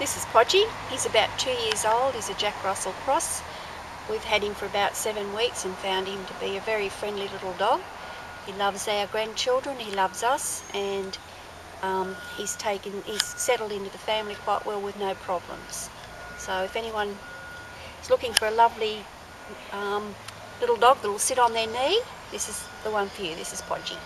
This is Podgy. He's about two years old. He's a Jack Russell cross. We've had him for about seven weeks and found him to be a very friendly little dog. He loves our grandchildren, he loves us, and um, he's taken, he's settled into the family quite well with no problems. So if anyone is looking for a lovely um, little dog that will sit on their knee, this is the one for you. This is Podgy.